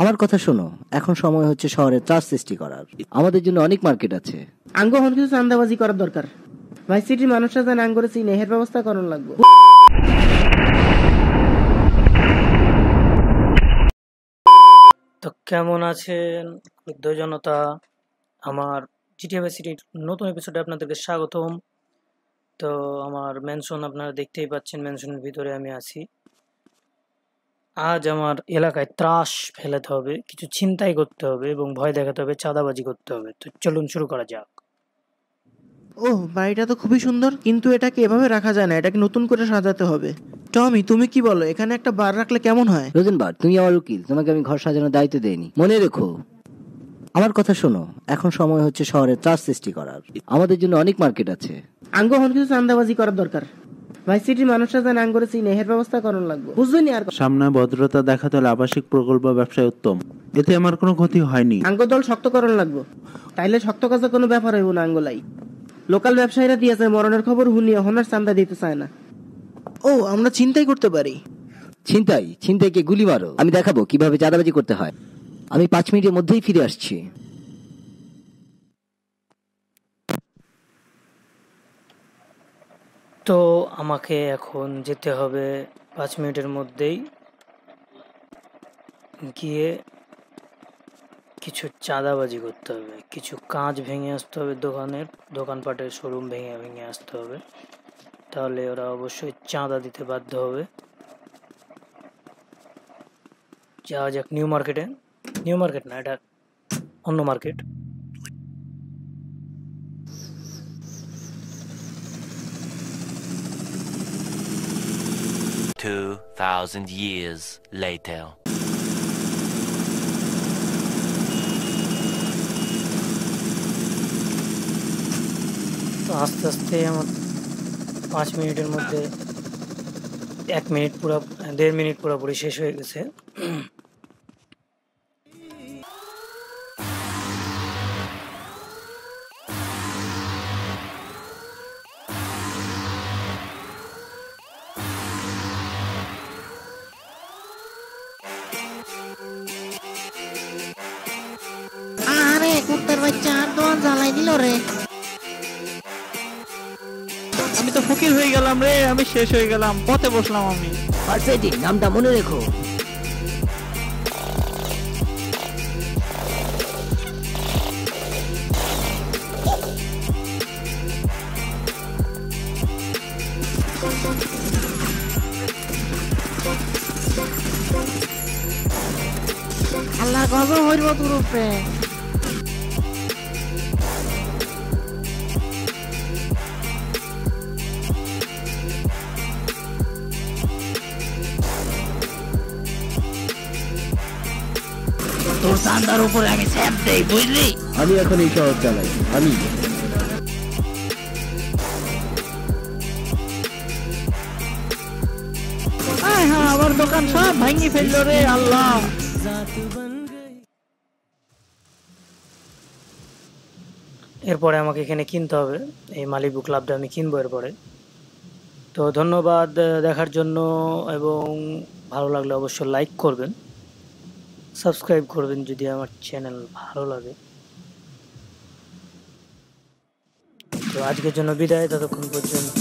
আমার কথা শোনো এখন সময় হচ্ছে শহরে ত্রাস সৃষ্টি করার। আমাদের জন্য অনেক মার্কেট আছে। আঙ্গ হন কিছু চান্দাবাজি করার দরকার। ভাই সিটির মানুষরা যেন আঙ্গরে চিনে এর ব্যবস্থা করণ লাগবে। তো কেমন আছেন ক্রুদ্ধ জনতা? আমার জিটিএফ সিটির নতুন এপিসোডে আপনাদেরকে স্বাগতম। তো আমার মেনশন আপনারা দেখতেই পাচ্ছেন মেনশনের ভিতরে আমি আছি। আজ আমার এলাকায় ত্রাস ফেলাতে হবে কিছু ছিনতাই করতে হবে এবং ভয় দেখাতে হবে চাঁদাবাজি করতে হবে। তো চলুন শুরু করা যাক। ও বাড়িটা তো খুবই সুন্দর কিন্তু এটাকে এভাবে রাখা যায় না এটাকে নতুন করে সাজাতে হবে। টমি তুমি কি বলো এখানে একটা বার রাখলে কেমন হয়? রোজেনবার তুমি আমার উকিল তোমাকে আমি ঘর সাজানোর দায়িত্ব দেইনি। মনে রেখো। আমার কথা শোনো এখন সময় হচ্ছে শহরে ত্রাস সৃষ্টি করার। আমাদের জন্য অনেক মার্কেট আছে। আঙ্গ হন কিছু চান্দাবাজি করার দরকার। ভাই সিটির মানুষরা যেন আঙ্গরে চিনে ব্যবস্থা করণ লাগবে। বুঝবেনি আর সামনে ভদ্রতা দেখাতে হলে আবাসিক প্রকল্প ব্যবসায় উত্তম। এতে আমার কোনো ক্ষতি হয়নি। আঙ্গ দল শক্তকরণ লাগবে। তাইলে শক্ত কাজে কোনো ব্যাপার হইব না আঙ্গলাই। লোকাল ব্যবসায়ীরা দিয়েছে মরণের খবর হুনিয়ে হনার চান্দা দিতে চায় না। ও আমরা চিন্তাই করতে পারি। ছিনতাই? ছিনতাইকে গুলি মারো। আমি দেখাবো কীভাবে চাঁদাবাজি করতে হয়। আমি পাঁচ মিনিটের মধ্যেই ফিরে আসছি। তো আমাকে এখন যেতে হবে পাঁচ মিনিটের মধ্যেই। গিয়ে কিছু চাঁদাবাজি করতে হবে, কিছু কাঁচ ভেঙে আসতে হবে দোকানের, দোকানপাটের শোরুম ভেঙে ভেঙে আসতে হবে। তাহলে ওরা অবশ্যই চাঁদা দিতে বাধ্য হবে। যাওয়া যাক নিউ মার্কেটে। নিউ মার্কেট না, এটা অন্য market. Two thousand years later. তো আস্তে আস্তে আমার পাঁচ মিনিটের মধ্যে এক মিনিট পুরো, দেড় মিনিট পুরোপুরি শেষ হয়ে গেছে জ্বালাই দিল রে। আমি তো ফকির হয়ে গেলাম রে আমি শেষ হয়ে গেলাম পথে বসলাম আমি। ভার্সিটি নামটা মনে রেখো। আল্লাহ গজব হইব তোর উপরে। তোর চান্দার উপরে আমি স্যাপ দেই বুঝলি? আমি এখন এই শহর চালাই আমি। হ্যাঁ আমার দোকান সব ভাঙি ফেলল রে আল্লাহ। এরপরে আমাকে এখানে কিনতে হবে। এই মালিবু ক্লাবটা আমি কিনবো এরপরে। তো ধন্যবাদ দেখার জন্য এবং ভালো লাগলে অবশ্যই লাইক করবেন। সাবস্ক্রাইব করবেন যদি আমার চ্যানেল ভালো লাগে। তো আজকের জন্য বিদায় ততক্ষণ পর্যন্ত